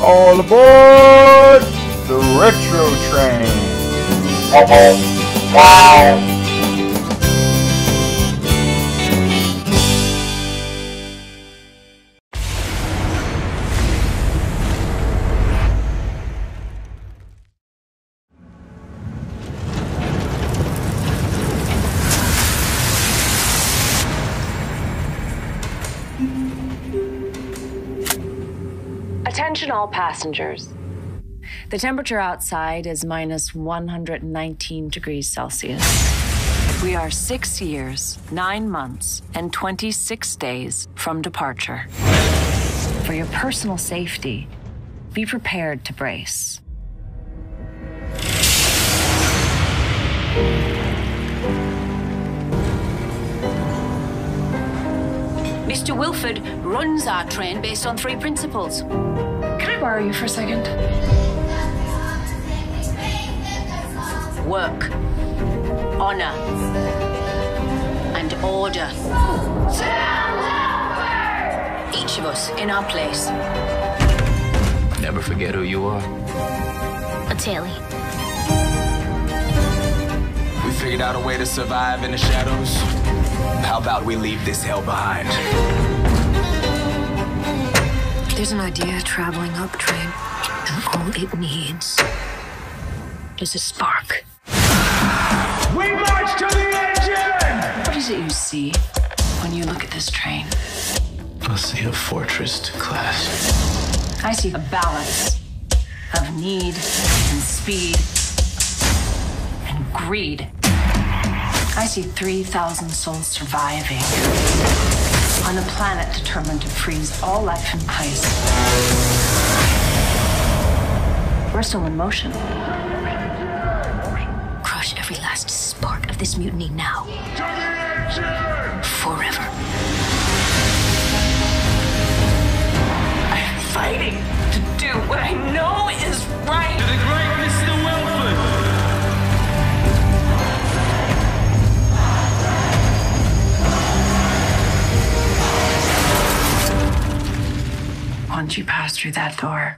All aboard the retro train. Attention all passengers. The temperature outside is minus 119 degrees Celsius. We are six years, nine months, and 26 days from departure. For your personal safety, be prepared to brace. Mr. Wilford runs our train based on three principles. Can I borrow you for a second? Work, honor, and order. Each of us in our place. Never forget who you are. A Taily. We figured out a way to survive in the shadows. How about we leave this hell behind? There's an idea traveling up train, and all it needs is a spark. We march to the engine! What is it you see when you look at this train? I see a fortress to class. I see a balance of need and speed and greed. I see 3,000 souls surviving on a planet determined to freeze all life in ice. We're still in motion. Crush every last spark of this mutiny now. Forever. Once you pass through that door,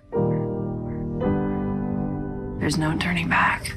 there's no turning back.